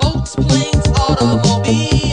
Boats, planes, automobiles.